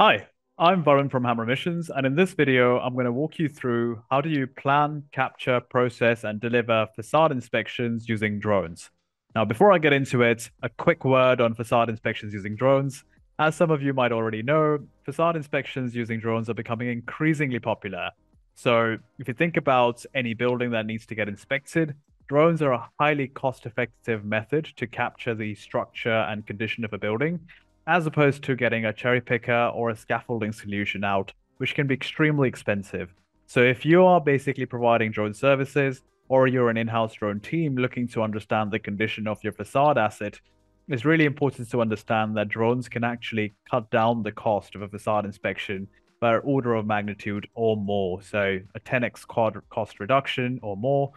Hi, I'm Varun from Hammer Missions, and in this video, I'm going to walk you through how do you plan, capture, process, and deliver facade inspections using drones. Now, before I get into it, a quick word on facade inspections using drones. As some of you might already know, facade inspections using drones are becoming increasingly popular. So if you think about any building that needs to get inspected, drones are a highly cost-effective method to capture the structure and condition of a building as opposed to getting a cherry picker or a scaffolding solution out, which can be extremely expensive. So if you are basically providing drone services, or you're an in-house drone team looking to understand the condition of your facade asset, it's really important to understand that drones can actually cut down the cost of a facade inspection by order of magnitude or more. So a 10x cost reduction or more.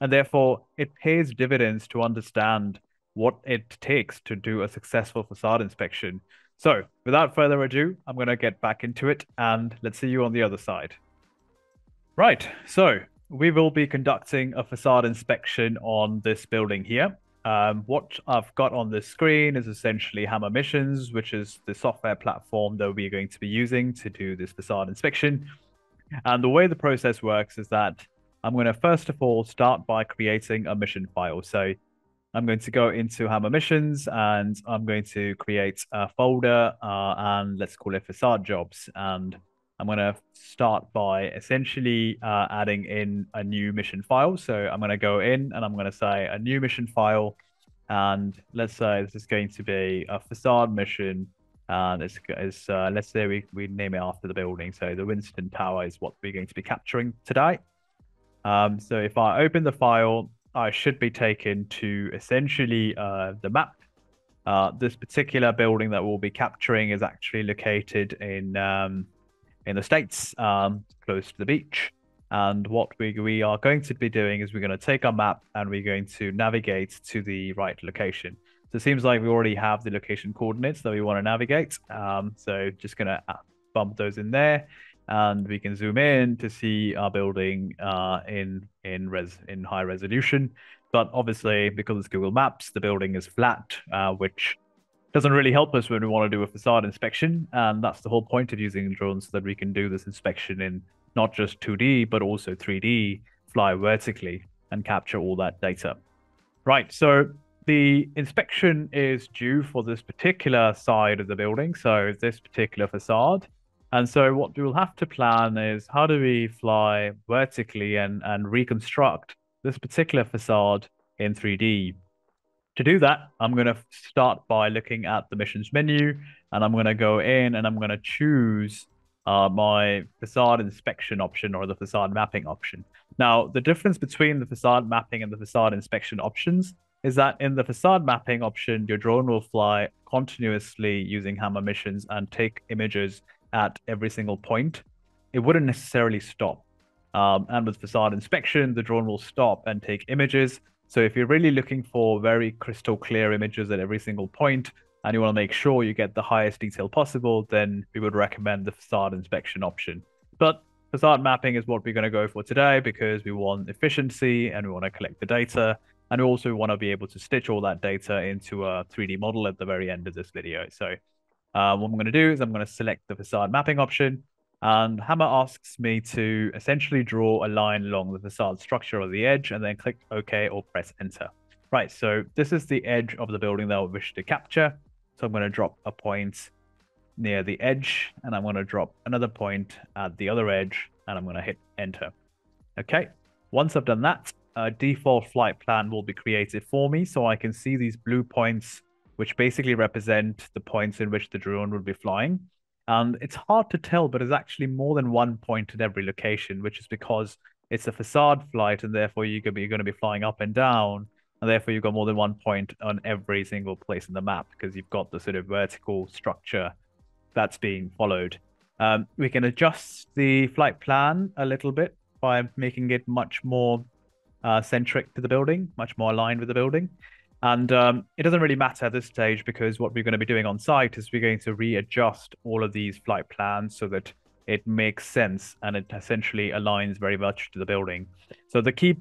And therefore, it pays dividends to understand what it takes to do a successful facade inspection. So without further ado, I'm going to get back into it and let's see you on the other side. Right, so we will be conducting a facade inspection on this building here. Um, what I've got on the screen is essentially Hammer Missions, which is the software platform that we're going to be using to do this facade inspection. And the way the process works is that I'm going to first of all start by creating a mission file. So I'm going to go into Hammer Missions and I'm going to create a folder uh, and let's call it facade jobs. And I'm going to start by essentially uh, adding in a new mission file. So I'm going to go in and I'm going to say a new mission file. And let's say this is going to be a facade mission. And it's, it's uh, let's say we, we name it after the building. So the Winston Tower is what we're going to be capturing today. Um, so if I open the file, I should be taken to essentially uh, the map. Uh, this particular building that we'll be capturing is actually located in um, in the states, um, close to the beach. And what we we are going to be doing is we're going to take our map and we're going to navigate to the right location. So it seems like we already have the location coordinates that we want to navigate. Um, so just going to bump those in there and we can zoom in to see our building uh, in in res in high resolution. But obviously, because it's Google Maps, the building is flat, uh, which doesn't really help us when we want to do a facade inspection. And that's the whole point of using drones, so that we can do this inspection in not just 2D but also 3D, fly vertically, and capture all that data. Right. So the inspection is due for this particular side of the building. So this particular facade. And so what we'll have to plan is how do we fly vertically and, and reconstruct this particular facade in 3D. To do that, I'm going to start by looking at the missions menu and I'm going to go in and I'm going to choose uh, my facade inspection option or the facade mapping option. Now, the difference between the facade mapping and the facade inspection options is that in the facade mapping option, your drone will fly continuously using hammer missions and take images at every single point, it wouldn't necessarily stop. Um, and with facade inspection, the drone will stop and take images. So if you're really looking for very crystal clear images at every single point, and you want to make sure you get the highest detail possible, then we would recommend the facade inspection option. But facade mapping is what we're going to go for today because we want efficiency and we want to collect the data. And we also want to be able to stitch all that data into a 3D model at the very end of this video. So uh, what I'm going to do is I'm going to select the facade mapping option and Hammer asks me to essentially draw a line along the facade structure or the edge and then click OK or press enter. Right, so this is the edge of the building that I wish to capture. So I'm going to drop a point near the edge and I'm going to drop another point at the other edge and I'm going to hit enter. Okay, once I've done that, a default flight plan will be created for me so I can see these blue points which basically represent the points in which the drone will be flying. And it's hard to tell, but there's actually more than one point at every location, which is because it's a facade flight, and therefore you're going, to be, going to be flying up and down, and therefore you've got more than one point on every single place in the map because you've got the sort of vertical structure that's being followed. Um, we can adjust the flight plan a little bit by making it much more uh, centric to the building, much more aligned with the building. And um, it doesn't really matter at this stage because what we're going to be doing on site is we're going to readjust all of these flight plans so that it makes sense and it essentially aligns very much to the building. So the key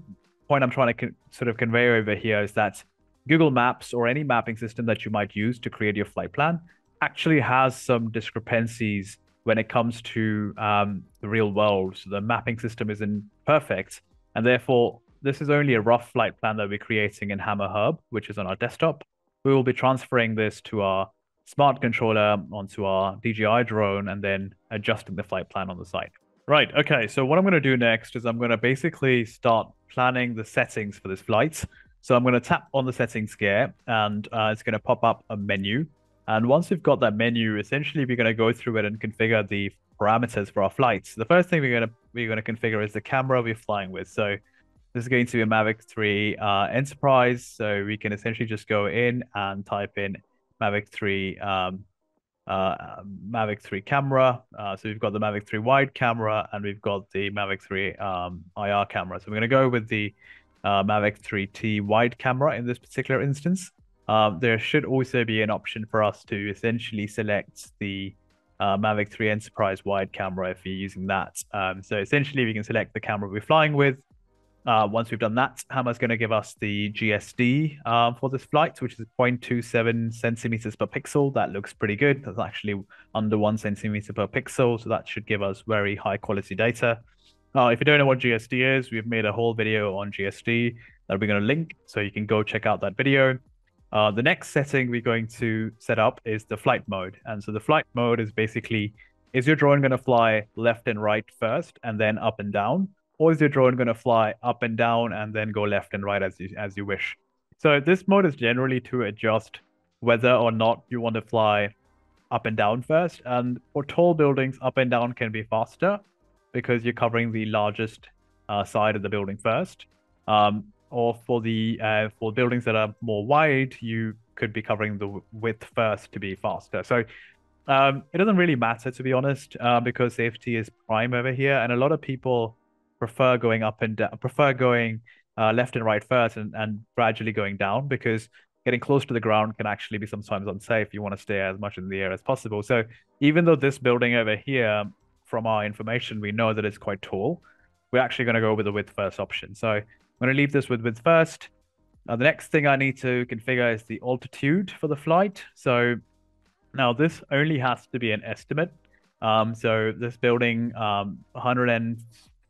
point I'm trying to sort of convey over here is that Google Maps or any mapping system that you might use to create your flight plan actually has some discrepancies when it comes to um, the real world. So the mapping system isn't perfect, and therefore this is only a rough flight plan that we're creating in Hammer Hub, which is on our desktop. We will be transferring this to our smart controller onto our DJI drone and then adjusting the flight plan on the site. Right. Okay. So what I'm going to do next is I'm going to basically start planning the settings for this flight. So I'm going to tap on the settings gear and uh, it's going to pop up a menu. And once we've got that menu, essentially we're going to go through it and configure the parameters for our flights. The first thing we're going to we're going to configure is the camera we're flying with. So this is going to be a Mavic 3 uh, Enterprise. So we can essentially just go in and type in Mavic 3 um, uh, Mavic 3 camera. Uh, so we've got the Mavic 3 wide camera and we've got the Mavic 3 um, IR camera. So we're going to go with the uh, Mavic 3T wide camera in this particular instance. Um, there should also be an option for us to essentially select the uh, Mavic 3 Enterprise wide camera if you're using that. Um, so essentially, we can select the camera we're flying with, uh, once we've done that, Hammer's going to give us the GSD uh, for this flight, which is 0.27 centimeters per pixel. That looks pretty good. That's actually under one centimeter per pixel, so that should give us very high quality data. Uh, if you don't know what GSD is, we've made a whole video on GSD that we're going to link, so you can go check out that video. Uh, the next setting we're going to set up is the flight mode. And so the flight mode is basically, is your drone going to fly left and right first and then up and down? Or is your drone going to fly up and down and then go left and right as you as you wish? So this mode is generally to adjust whether or not you want to fly up and down first. And for tall buildings, up and down can be faster because you're covering the largest uh, side of the building first. Um, or for the uh, for buildings that are more wide, you could be covering the width first to be faster. So um, it doesn't really matter to be honest, uh, because safety is prime over here, and a lot of people prefer going up and down, prefer going uh, left and right first and, and gradually going down because getting close to the ground can actually be sometimes unsafe. You want to stay as much in the air as possible. So even though this building over here, from our information, we know that it's quite tall, we're actually going to go with the width first option. So I'm going to leave this with width first. Now, the next thing I need to configure is the altitude for the flight. So now this only has to be an estimate. Um, so this building, um, 100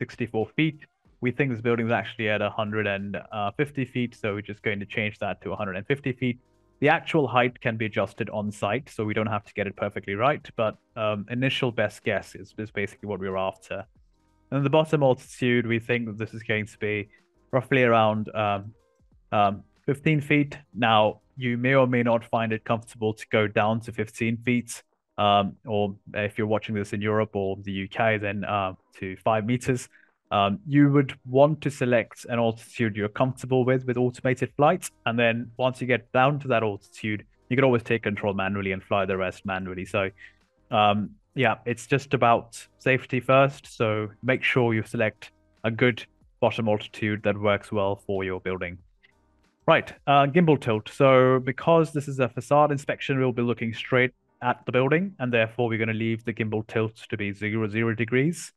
64 feet. We think this building is actually at 150 feet, so we're just going to change that to 150 feet. The actual height can be adjusted on site, so we don't have to get it perfectly right. But um, initial best guess is, is basically what we are after. And the bottom altitude, we think that this is going to be roughly around um, um, 15 feet. Now, you may or may not find it comfortable to go down to 15 feet um, or if you're watching this in Europe or the UK, then uh, to five meters. Um, you would want to select an altitude you're comfortable with with automated flights, and then once you get down to that altitude, you can always take control manually and fly the rest manually. So, um, yeah, it's just about safety first. So make sure you select a good bottom altitude that works well for your building. Right, uh, gimbal tilt. So because this is a facade inspection, we'll be looking straight at the building, and therefore we're going to leave the gimbal tilt to be zero zero degrees.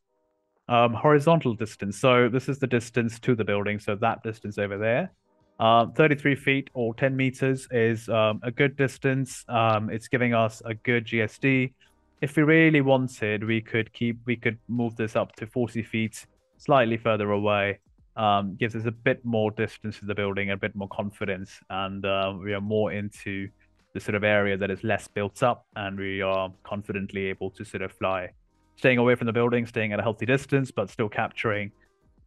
Um, horizontal distance. So this is the distance to the building. So that distance over there. Uh, 33 feet or 10 meters is um, a good distance. Um, it's giving us a good GSD. If we really wanted, we could keep, we could move this up to 40 feet, slightly further away. Um, gives us a bit more distance to the building, a bit more confidence, and uh, we are more into the sort of area that is less built up, and we are confidently able to sort of fly, staying away from the building, staying at a healthy distance, but still capturing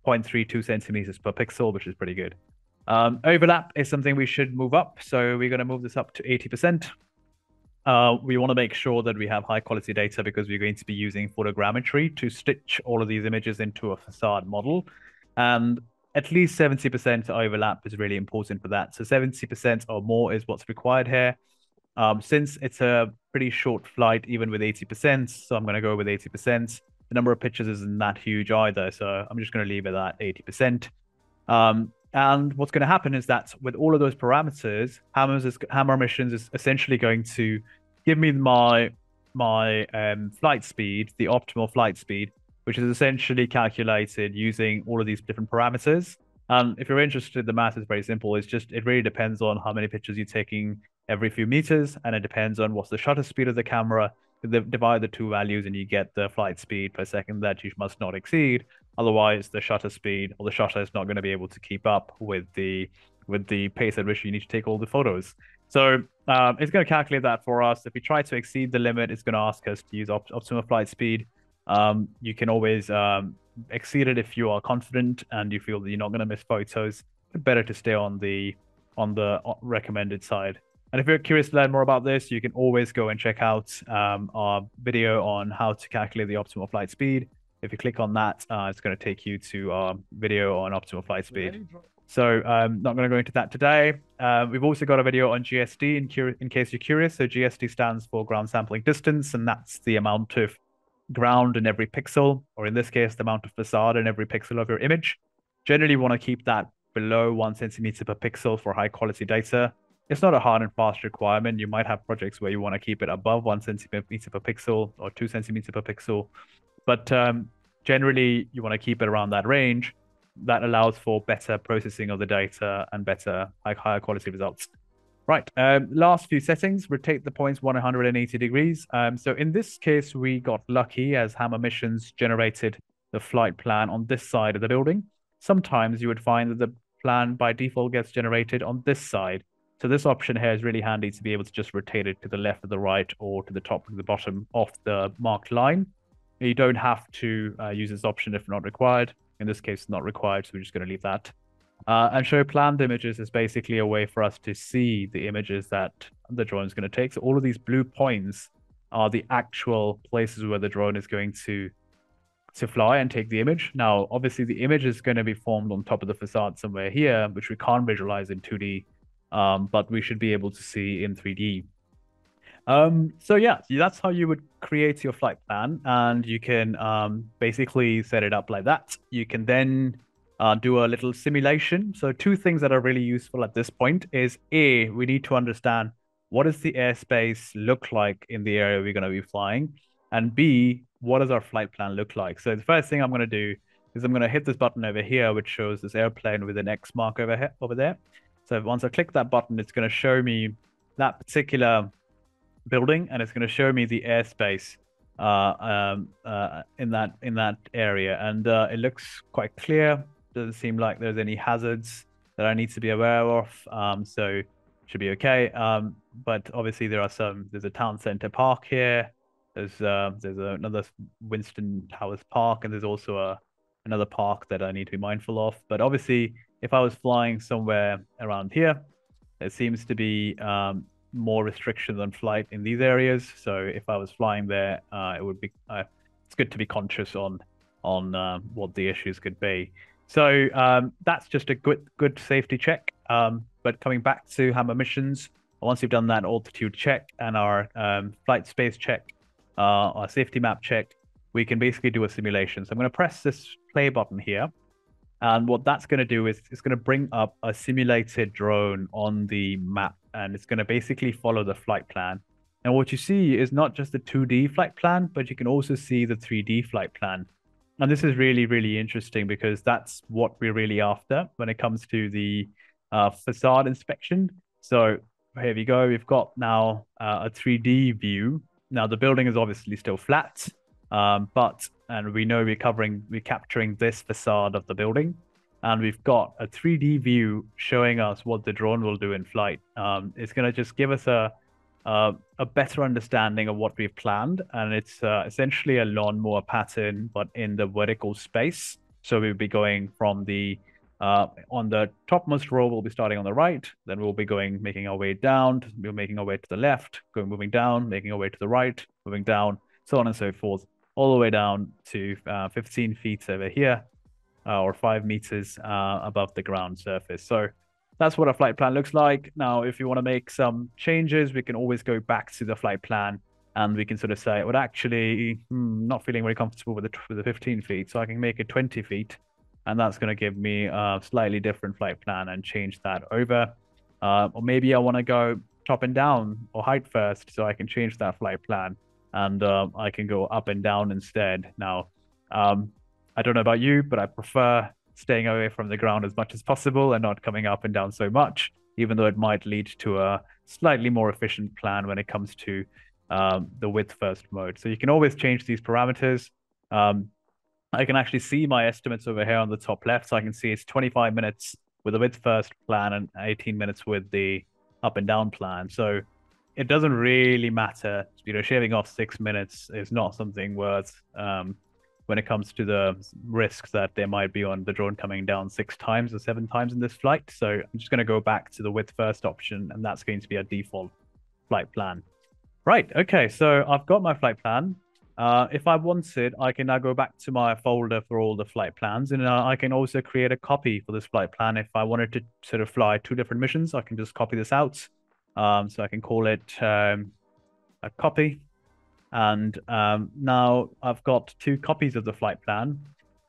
0.32 centimeters per pixel, which is pretty good. Um, overlap is something we should move up, so we're going to move this up to 80%. Uh, we want to make sure that we have high quality data because we're going to be using photogrammetry to stitch all of these images into a facade model. And at least 70% overlap is really important for that. So 70% or more is what's required here. Um, since it's a pretty short flight, even with 80%, so I'm going to go with 80%. The number of pitches isn't that huge either, so I'm just going to leave it at 80%. Um, and what's going to happen is that with all of those parameters, Hammer's is, Hammer Missions is essentially going to give me my my um, flight speed, the optimal flight speed, which is essentially calculated using all of these different parameters. And if you're interested, the math is very simple. It's just it really depends on how many pictures you're taking every few meters, and it depends on what's the shutter speed of the camera. divide the two values, and you get the flight speed per second that you must not exceed. Otherwise, the shutter speed or the shutter is not going to be able to keep up with the with the pace at which you need to take all the photos. So um, it's going to calculate that for us. If we try to exceed the limit, it's going to ask us to use op- optimal flight speed. Um, you can always um, exceed it if you are confident and you feel that you're not going to miss photos. Better to stay on the on the uh, recommended side. And if you're curious to learn more about this, you can always go and check out um, our video on how to calculate the optimal flight speed. If you click on that, uh, it's going to take you to our video on optimal flight speed. So I'm um, not going to go into that today. Uh, we've also got a video on GSD in, in case you're curious. So GSD stands for ground sampling distance, and that's the amount of ground in every pixel, or in this case, the amount of facade in every pixel of your image. Generally, you want to keep that below one centimeter per pixel for high quality data. It's not a hard and fast requirement. You might have projects where you want to keep it above one centimeter per pixel or two centimeter per pixel, but um, generally you want to keep it around that range. That allows for better processing of the data and better, like higher quality results. Right. Um, last few settings, rotate the points 180 degrees. Um, so in this case, we got lucky as Hammer Missions generated the flight plan on this side of the building. Sometimes you would find that the plan by default gets generated on this side. So this option here is really handy to be able to just rotate it to the left or the right or to the top or the bottom of the marked line. You don't have to uh, use this option if not required. In this case, it's not required, so we're just going to leave that. Uh, and show planned images is basically a way for us to see the images that the drone is going to take. So all of these blue points are the actual places where the drone is going to to fly and take the image. Now, obviously, the image is going to be formed on top of the facade somewhere here, which we can't visualize in 2D, um, but we should be able to see in 3D. Um, so yeah, that's how you would create your flight plan, and you can um, basically set it up like that. You can then uh, do a little simulation. So two things that are really useful at this point is a we need to understand what does the airspace look like in the area we're going to be flying, and b what does our flight plan look like? So the first thing I'm going to do is I'm going to hit this button over here, which shows this airplane with an X mark over here, over there. So once I click that button, it's going to show me that particular building, and it's going to show me the airspace uh, um, uh, in that in that area, and uh, it looks quite clear. Doesn't seem like there's any hazards that I need to be aware of, um, so should be okay. Um, but obviously there are some. There's a town center park here. There's uh, there's another Winston Towers Park, and there's also a another park that I need to be mindful of. But obviously, if I was flying somewhere around here, there seems to be um, more restrictions on flight in these areas. So if I was flying there, uh, it would be uh, it's good to be conscious on on uh, what the issues could be. So um, that's just a good good safety check. Um, but coming back to Hammer missions, once you've done that altitude check and our um, flight space check, uh, our safety map check, we can basically do a simulation. So I'm going to press this play button here. And what that's going to do is it's going to bring up a simulated drone on the map and it's going to basically follow the flight plan. And what you see is not just the 2D flight plan, but you can also see the 3D flight plan. And this is really, really interesting because that's what we're really after when it comes to the uh, facade inspection. So here we go. We've got now uh, a 3D view now the building is obviously still flat, um, but and we know we're covering, we're capturing this facade of the building, and we've got a 3D view showing us what the drone will do in flight. Um, it's going to just give us a, a, a better understanding of what we've planned, and it's uh, essentially a lawnmower pattern, but in the vertical space. So we'll be going from the uh, on the topmost row, we'll be starting on the right. Then we'll be going, making our way down. We're making our way to the left, going, moving down, making our way to the right, moving down, so on and so forth, all the way down to uh, 15 feet over here, uh, or five meters uh, above the ground surface. So that's what a flight plan looks like. Now, if you want to make some changes, we can always go back to the flight plan and we can sort of say, well, actually, hmm, not feeling very comfortable with the, with the 15 feet, so I can make it 20 feet and that's going to give me a slightly different flight plan and change that over. Uh, or maybe I want to go top and down or height first, so I can change that flight plan and uh, I can go up and down instead. Now, um, I don't know about you, but I prefer staying away from the ground as much as possible and not coming up and down so much. even though it might lead to a slightly more efficient plan when it comes to um, the width first mode. So you can always change these parameters. Um, I can actually see my estimates over here on the top left. So I can see it's 25 minutes with the width first plan and 18 minutes with the up and down plan. So it doesn't really matter. You know, shaving off six minutes is not something worth um, when it comes to the risks that there might be on the drone coming down six times or seven times in this flight. So I'm just going to go back to the width first option, and that's going to be our default flight plan. Right. Okay. So I've got my flight plan. Uh, if I wanted, I can now go back to my folder for all the flight plans, and uh, I can also create a copy for this flight plan. If I wanted to sort of fly two different missions, I can just copy this out. Um, so I can call it um, a copy. And um, now I've got two copies of the flight plan.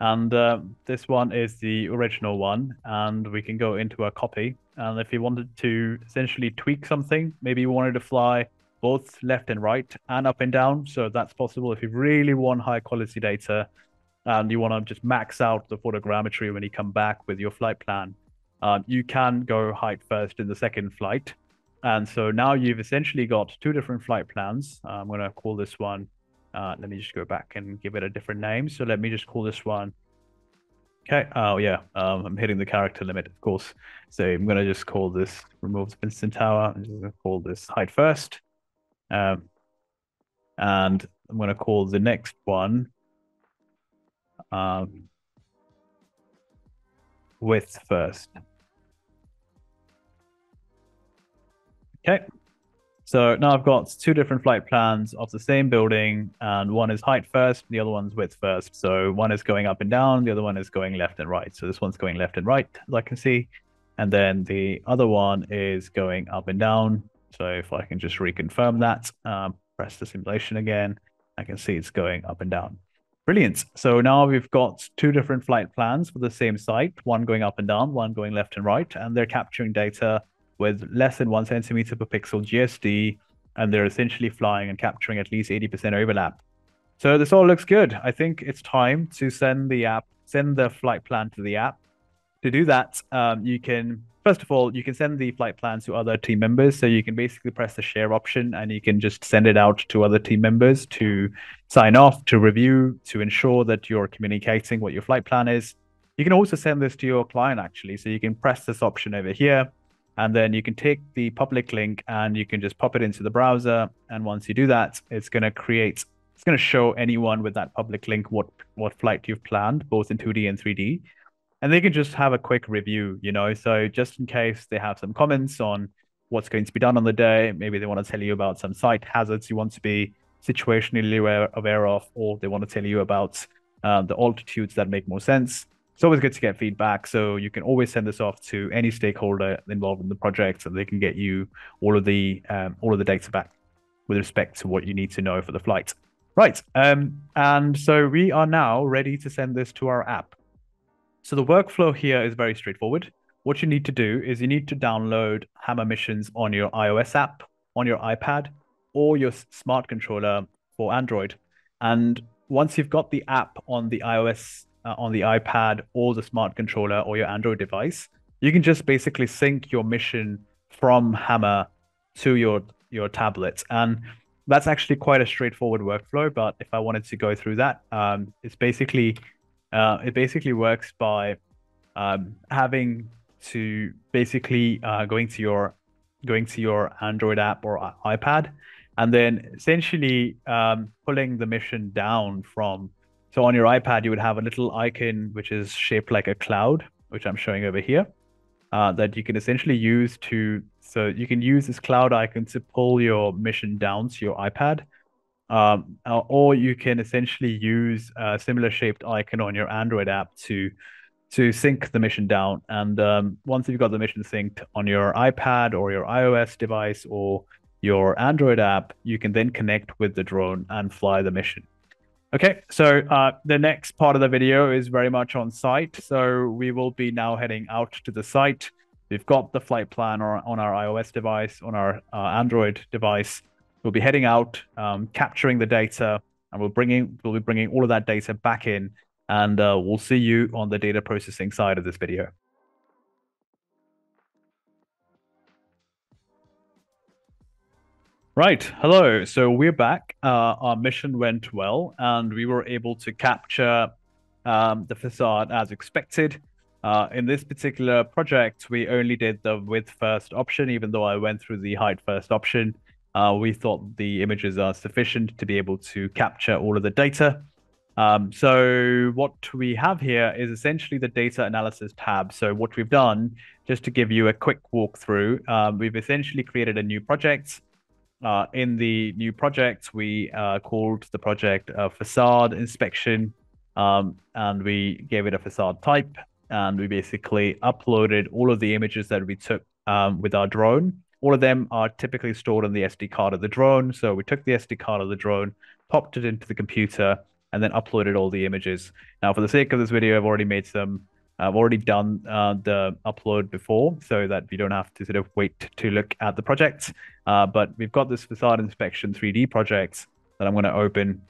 And uh, this one is the original one. And we can go into a copy. And if you wanted to essentially tweak something, maybe you wanted to fly both left and right and up and down. So that's possible if you really want high quality data and you want to just max out the photogrammetry when you come back with your flight plan. Um, you can go height first in the second flight. And so now you've essentially got two different flight plans. Uh, I'm going to call this one, uh, let me just go back and give it a different name. So let me just call this one. Okay. Oh, yeah. Um, I'm hitting the character limit, of course. So I'm going to just call this remove Winston Tower. I'm just going to call this height first. Um, and I'm going to call the next one um, width first. Okay. So now I've got two different flight plans of the same building, and one is height first, the other one's width first. So one is going up and down, the other one is going left and right. So this one's going left and right, as I can see. And then the other one is going up and down, so if I can just reconfirm that, um, press the simulation again, I can see it's going up and down. Brilliant. So now we've got two different flight plans for the same site, one going up and down, one going left and right, and they're capturing data with less than one centimeter per pixel GSD, and they're essentially flying and capturing at least 80% overlap. So this all looks good. I think it's time to send the app, send the flight plan to the app. To do that, um, you can first of all, you can send the flight plans to other team members. So you can basically press the share option and you can just send it out to other team members to sign off, to review, to ensure that you're communicating what your flight plan is. You can also send this to your client actually. So you can press this option over here and then you can take the public link and you can just pop it into the browser. And once you do that, it's going to create, it's going to show anyone with that public link what, what flight you've planned, both in 2D and 3D and they can just have a quick review, you know. So just in case they have some comments on what's going to be done on the day, maybe they want to tell you about some site hazards you want to be situationally aware, aware of, or they want to tell you about uh, the altitudes that make more sense. It's always good to get feedback, so you can always send this off to any stakeholder involved in the project, and they can get you all of the um, all of the data back with respect to what you need to know for the flight. Right, um, and so we are now ready to send this to our app. So the workflow here is very straightforward. What you need to do is you need to download Hammer Missions on your iOS app, on your iPad, or your smart controller for Android. And once you've got the app on the iOS, uh, on the iPad, or the smart controller, or your Android device, you can just basically sync your mission from Hammer to your your tablet. And that's actually quite a straightforward workflow. But if I wanted to go through that, um, it's basically uh, it basically works by um, having to basically uh, going to your going to your Android app or iPad, and then essentially um, pulling the mission down from. So on your iPad, you would have a little icon which is shaped like a cloud, which I'm showing over here, uh, that you can essentially use to. So you can use this cloud icon to pull your mission down to your iPad, um, uh, or you can essentially use a similar shaped icon on your Android app to to sync the mission down. And um, once you've got the mission synced on your iPad or your iOS device or your Android app, you can then connect with the drone and fly the mission. Okay, so uh, the next part of the video is very much on site. So we will be now heading out to the site. We've got the flight plan on our iOS device, on our uh, Android device. We'll be heading out, um, capturing the data, and we'll bringing we'll be bringing all of that data back in, and uh, we'll see you on the data processing side of this video. Right. Hello. So we're back. Uh, our mission went well, and we were able to capture um, the facade as expected. Uh, in this particular project, we only did the width first option, even though I went through the height first option. Uh, we thought the images are sufficient to be able to capture all of the data. Um, so what we have here is essentially the data analysis tab. So what we've done, just to give you a quick walkthrough, um, we've essentially created a new project. Uh, in the new project, we uh, called the project uh, facade inspection, um, and we gave it a facade type, and we basically uploaded all of the images that we took um, with our drone. All of them are typically stored on the SD card of the drone. So we took the SD card of the drone, popped it into the computer, and then uploaded all the images. Now, for the sake of this video, I've already made some, I've already done uh, the upload before so that you don't have to sort of wait to look at the project. Uh, but we've got this facade inspection 3D project that I'm going to open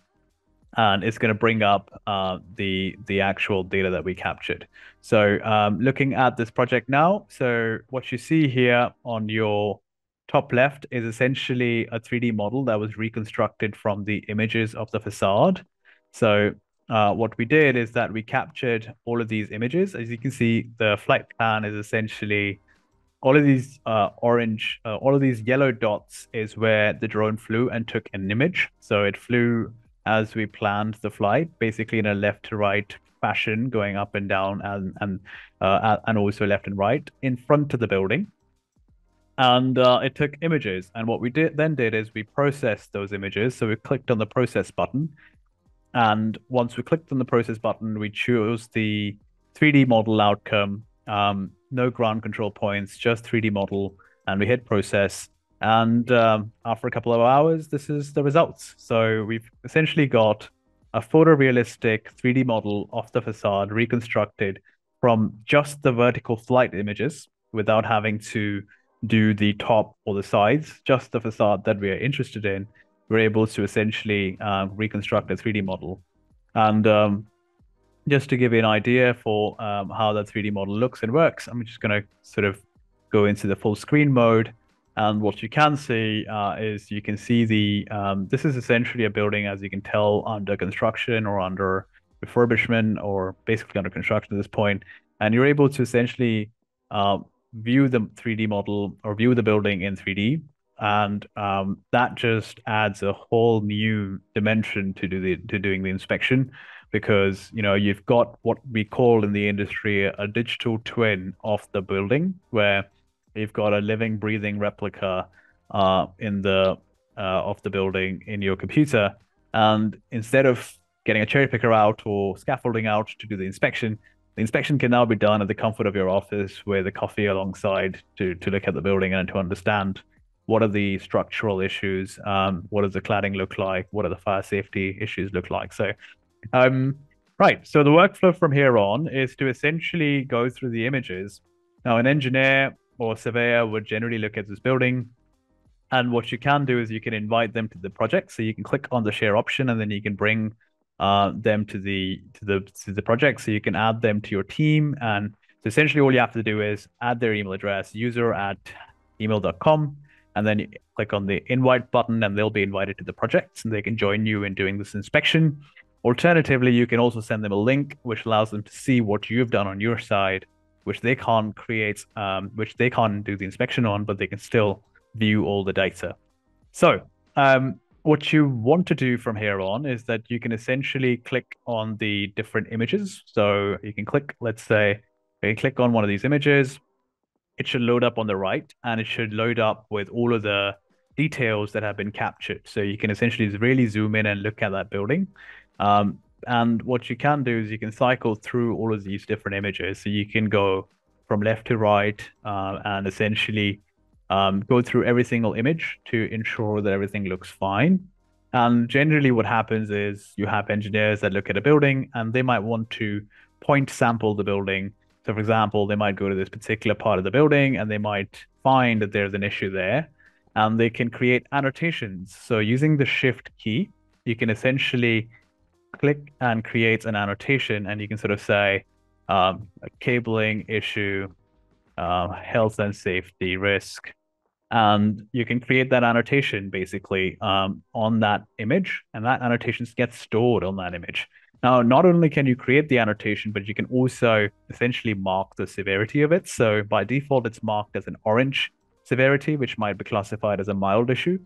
and it's going to bring up uh, the the actual data that we captured. So um, looking at this project now, so what you see here on your top left is essentially a 3D model that was reconstructed from the images of the facade. So uh, what we did is that we captured all of these images. As you can see, the flight plan is essentially all of these uh, orange, uh, all of these yellow dots is where the drone flew and took an image. So it flew as we planned the flight, basically in a left to right fashion, going up and down and and uh, and also left and right in front of the building. And uh, it took images. And what we did then did is we processed those images. So we clicked on the process button and once we clicked on the process button, we chose the 3D model outcome, um, no ground control points, just 3D model, and we hit process. And um, after a couple of hours, this is the results. So we've essentially got a photorealistic 3D model of the facade reconstructed from just the vertical flight images without having to do the top or the sides, just the facade that we are interested in we're able to essentially uh, reconstruct a 3D model. And um, just to give you an idea for um, how that 3D model looks and works, I'm just going to sort of go into the full screen mode. And what you can see uh, is you can see the, um, this is essentially a building, as you can tell, under construction or under refurbishment or basically under construction at this point. And you're able to essentially uh, view the 3D model or view the building in 3D and um, that just adds a whole new dimension to do the to doing the inspection because you know you've got what we call in the industry a digital twin of the building where you've got a living breathing replica uh, in the uh, of the building in your computer and instead of getting a cherry picker out or scaffolding out to do the inspection the inspection can now be done at the comfort of your office with a coffee alongside to to look at the building and to understand what are the structural issues? Um, what does the cladding look like? What are the fire safety issues look like? So, um, right. So the workflow from here on is to essentially go through the images. Now, an engineer or surveyor would generally look at this building. And what you can do is you can invite them to the project. So you can click on the share option and then you can bring uh, them to the to the to the project. So you can add them to your team. And so essentially all you have to do is add their email address, user at email.com and then you click on the invite button and they'll be invited to the project and they can join you in doing this inspection. Alternatively, you can also send them a link which allows them to see what you've done on your side, which they can't create, um, which they can't do the inspection on, but they can still view all the data. So, um, what you want to do from here on is that you can essentially click on the different images. So you can click, let's say, you can click on one of these images, it should load up on the right and it should load up with all of the details that have been captured. So you can essentially really zoom in and look at that building. Um, and what you can do is you can cycle through all of these different images. So you can go from left to right uh, and essentially um, go through every single image to ensure that everything looks fine. And generally, what happens is you have engineers that look at a building and they might want to point sample the building so, for example, they might go to this particular part of the building and they might find that there's an issue there and they can create annotations. So, using the shift key, you can essentially click and create an annotation and you can sort of say um, a cabling issue, uh, health and safety risk, and you can create that annotation basically um, on that image, and that annotation gets stored on that image. Now, not only can you create the annotation, but you can also essentially mark the severity of it. So by default, it's marked as an orange severity, which might be classified as a mild issue.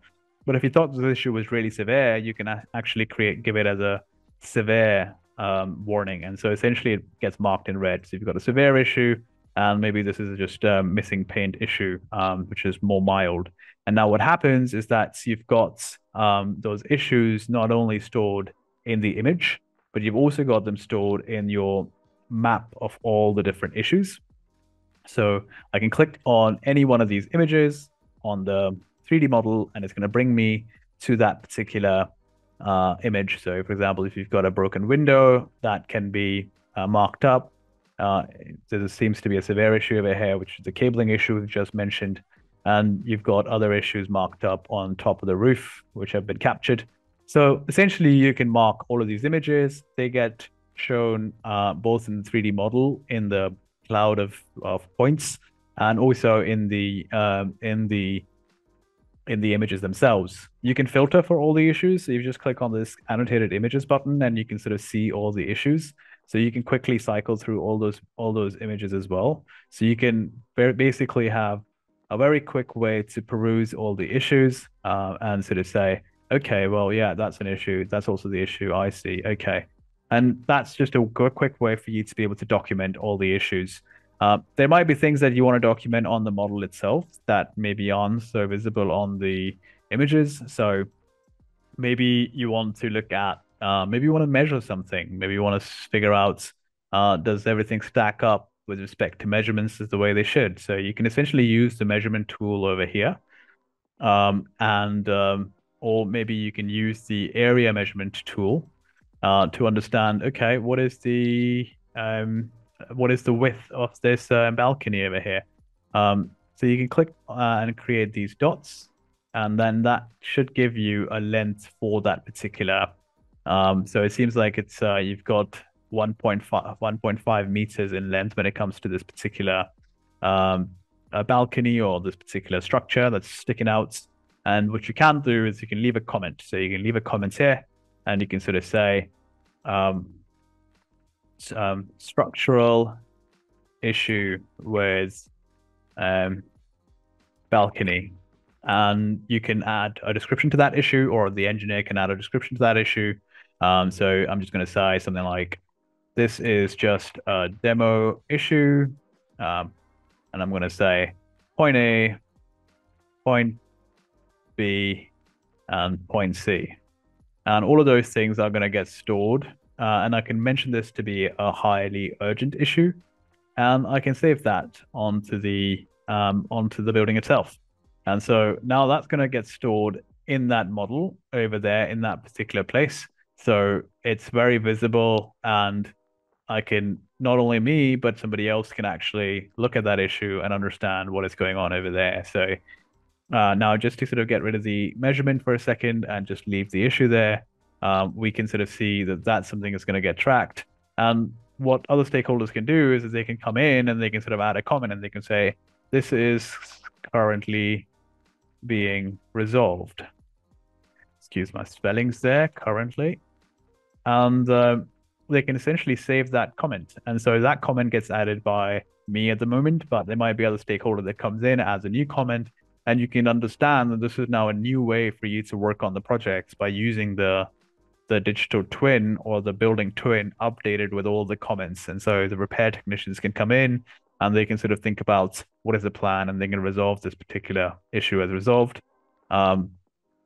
But if you thought this issue was really severe, you can actually create give it as a severe um, warning, and so essentially it gets marked in red. So if you've got a severe issue, and maybe this is just a missing paint issue, um, which is more mild. And now what happens is that you've got um, those issues not only stored in the image, but you've also got them stored in your map of all the different issues. So I can click on any one of these images on the 3D model, and it's going to bring me to that particular uh, image. So, for example, if you've got a broken window, that can be uh, marked up. Uh, there seems to be a severe issue over here, which is the cabling issue we've just mentioned. And you've got other issues marked up on top of the roof, which have been captured. So essentially, you can mark all of these images. They get shown uh, both in the 3D model in the cloud of, of points, and also in the um, in the in the images themselves. You can filter for all the issues. So you just click on this annotated images button, and you can sort of see all the issues. So you can quickly cycle through all those all those images as well. So you can basically have a very quick way to peruse all the issues uh, and sort of say, okay, well, yeah, that's an issue. That's also the issue. I see. Okay. And that's just a quick way for you to be able to document all the issues. Uh, there might be things that you want to document on the model itself that maybe aren't so visible on the images. So maybe you want to look at, uh, maybe you want to measure something. Maybe you want to figure out, uh, does everything stack up with respect to measurements as the way they should? So you can essentially use the measurement tool over here. Um, and um, or maybe you can use the area measurement tool uh, to understand okay what is the um, what is the width of this uh, balcony over here um, so you can click uh, and create these dots and then that should give you a length for that particular um, so it seems like it's uh, you've got 1.5 1.5 meters in length when it comes to this particular um, balcony or this particular structure that's sticking out and what you can do is you can leave a comment. So you can leave a comment here and you can sort of say um, um, structural issue with um, balcony. And you can add a description to that issue, or the engineer can add a description to that issue. Um, so I'm just going to say something like, this is just a demo issue. Um, and I'm going to say point A, point B, and point C. And all of those things are going to get stored. Uh, and I can mention this to be a highly urgent issue. And I can save that onto the um, onto the building itself. And so now that's going to get stored in that model over there in that particular place. So it's very visible and I can not only me, but somebody else can actually look at that issue and understand what is going on over there. So uh, now, just to sort of get rid of the measurement for a second and just leave the issue there, um, we can sort of see that that's something that's going to get tracked. And what other stakeholders can do is, is they can come in and they can sort of add a comment and they can say, this is currently being resolved. Excuse my spellings there, currently. And uh, they can essentially save that comment. And so that comment gets added by me at the moment, but there might be other stakeholder that comes in, adds a new comment, and you can understand that this is now a new way for you to work on the projects by using the the digital twin or the building twin updated with all the comments. And so the repair technicians can come in and they can sort of think about what is the plan and they can resolve this particular issue as resolved um,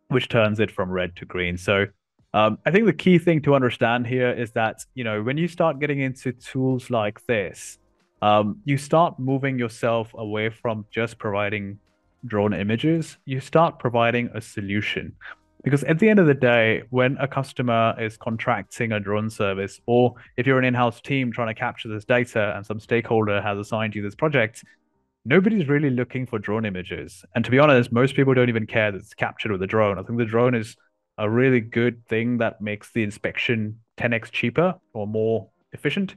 which turns it from red to green. So um, i think the key thing to understand here is that you know when you start getting into tools like this um, you start moving yourself away from just providing drone images, you start providing a solution. Because at the end of the day, when a customer is contracting a drone service, or if you're an in house team trying to capture this data and some stakeholder has assigned you this project, nobody's really looking for drone images. And to be honest, most people don't even care that it's captured with a drone. I think the drone is a really good thing that makes the inspection 10x cheaper or more efficient.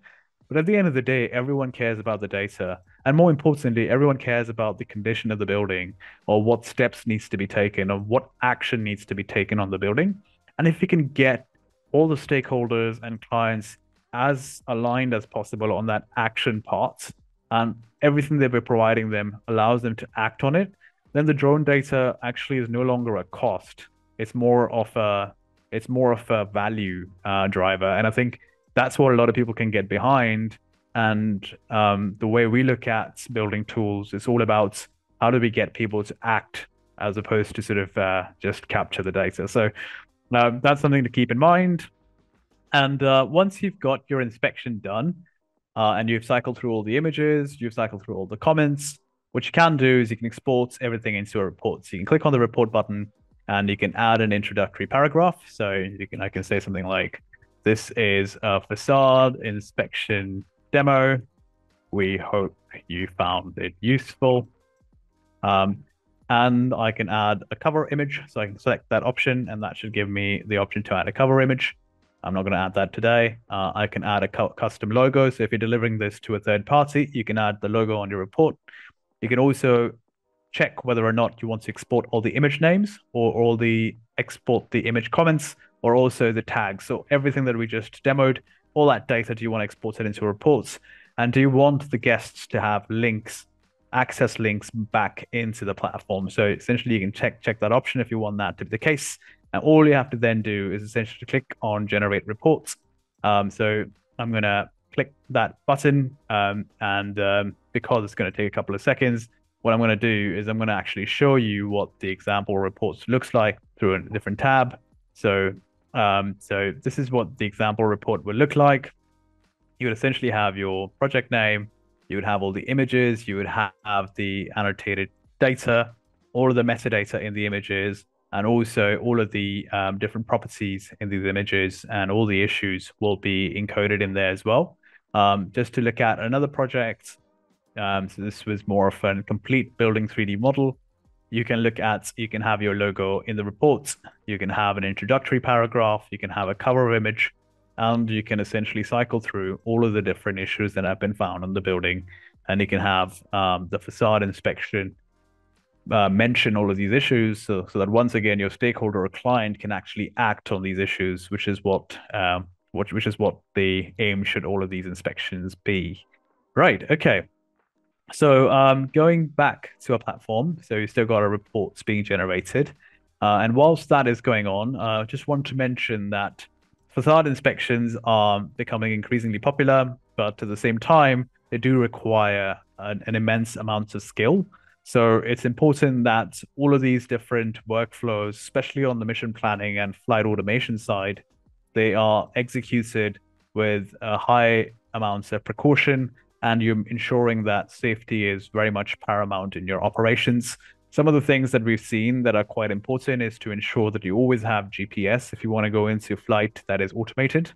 But at the end of the day, everyone cares about the data. And more importantly, everyone cares about the condition of the building or what steps needs to be taken or what action needs to be taken on the building. And if we can get all the stakeholders and clients as aligned as possible on that action part and everything that we're providing them allows them to act on it, then the drone data actually is no longer a cost. It's more of a it's more of a value uh, driver, and I think that's what a lot of people can get behind. And um, the way we look at building tools, it's all about how do we get people to act as opposed to sort of uh, just capture the data. So uh, that's something to keep in mind. And uh, once you've got your inspection done, uh, and you've cycled through all the images, you've cycled through all the comments, what you can do is you can export everything into a report. So you can click on the report button and you can add an introductory paragraph. So you can I can say something like, this is a facade inspection demo. We hope you found it useful. Um, and I can add a cover image. So I can select that option and that should give me the option to add a cover image. I'm not going to add that today. Uh, I can add a custom logo. So if you're delivering this to a third party, you can add the logo on your report. You can also check whether or not you want to export all the image names or all the export the image comments or also the tags. So everything that we just demoed, all that data, do you want to export it into reports? And do you want the guests to have links, access links back into the platform? So essentially you can check check that option if you want that to be the case. And all you have to then do is essentially click on generate reports. Um, so I'm going to click that button. Um, and um, because it's going to take a couple of seconds, what I'm going to do is I'm going to actually show you what the example reports looks like through a different tab. So, um, so this is what the example report would look like. You would essentially have your project name. You would have all the images. You would have the annotated data, all of the metadata in the images, and also all of the um, different properties in these images and all the issues will be encoded in there as well. Um, just to look at another project, um, so this was more of a complete building 3D model. You can look at, you can have your logo in the reports, you can have an introductory paragraph, you can have a cover image, and you can essentially cycle through all of the different issues that have been found on the building. And you can have um, the facade inspection, uh, mention all of these issues so, so that once again your stakeholder or client can actually act on these issues which is what um, what which is what the aim should all of these inspections be. Right okay so um, going back to our platform so you still got our reports being generated. Uh, and whilst that is going on i uh, just want to mention that facade inspections are becoming increasingly popular but at the same time they do require an, an immense amount of skill. So it's important that all of these different workflows, especially on the mission planning and flight automation side, they are executed with a high amounts of precaution and you're ensuring that safety is very much paramount in your operations. Some of the things that we've seen that are quite important is to ensure that you always have GPS if you want to go into a flight that is automated.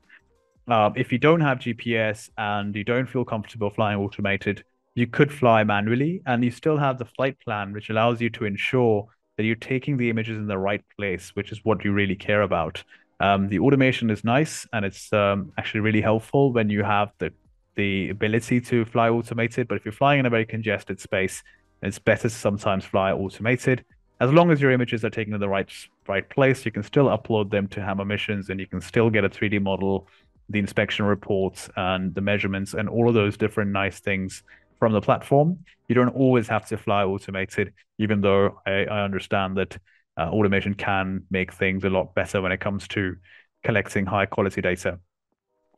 Uh, if you don't have GPS and you don't feel comfortable flying automated, you could fly manually and you still have the flight plan, which allows you to ensure that you're taking the images in the right place, which is what you really care about. Um, the automation is nice and it's um, actually really helpful when you have the the ability to fly automated. But if you're flying in a very congested space, it's better to sometimes fly automated. As long as your images are taken in the right right place, you can still upload them to Hammer missions and you can still get a 3D model, the inspection reports and the measurements and all of those different nice things from the platform. You don't always have to fly automated, even though I, I understand that uh, automation can make things a lot better when it comes to collecting high quality data.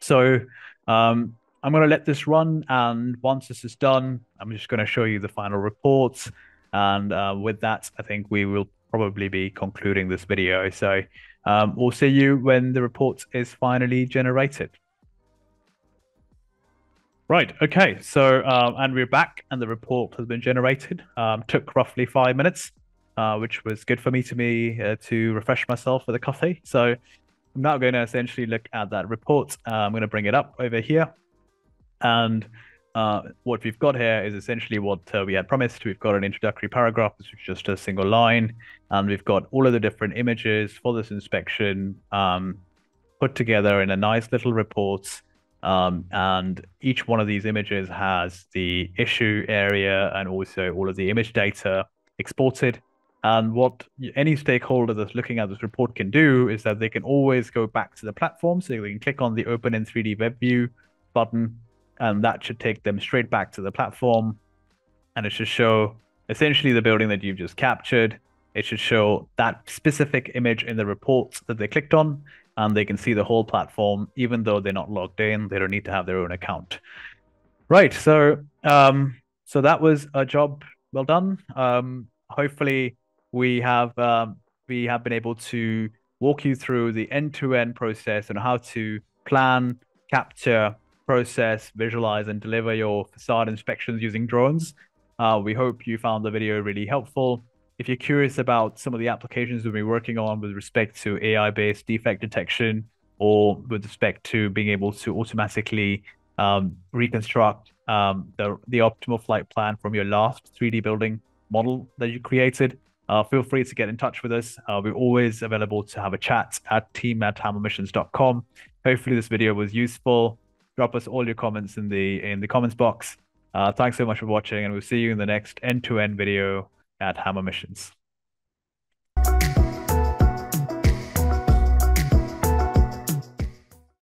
So um, I'm going to let this run. And once this is done, I'm just going to show you the final reports. And uh, with that, I think we will probably be concluding this video. So um, we'll see you when the report is finally generated. Right. Okay. So, um, and we're back, and the report has been generated. Um, took roughly five minutes, uh, which was good for me to me uh, to refresh myself with a coffee. So, I'm now going to essentially look at that report. Uh, I'm going to bring it up over here, and uh, what we've got here is essentially what uh, we had promised. We've got an introductory paragraph, which is just a single line, and we've got all of the different images for this inspection um, put together in a nice little report Um, and each one of these images has the issue area and also all of the image data exported. And what any stakeholder that's looking at this report can do is that they can always go back to the platform. So they can click on the Open in 3D Web View button, and that should take them straight back to the platform. And it should show essentially the building that you've just captured. It should show that specific image in the report that they clicked on, and they can see the whole platform, even though they're not logged in. They don't need to have their own account. Right. So, um, so that was a job well done. Um, hopefully, we have um, we have been able to walk you through the end-to-end process and how to plan, capture, process, visualize, and deliver your facade inspections using drones. Uh, we hope you found the video really helpful. If you're curious about some of the applications we've been working on with respect to AI-based defect detection or with respect to being able to automatically um, reconstruct um, the, the optimal flight plan from your last 3D building model that you created, uh, feel free to get in touch with us. Uh, we're always available to have a chat at team at hammermissions.com. Hopefully this video was useful. Drop us all your comments in the in the comments box. Uh, thanks so much for watching, and we'll see you in the next end-to-end video at Hammer Missions.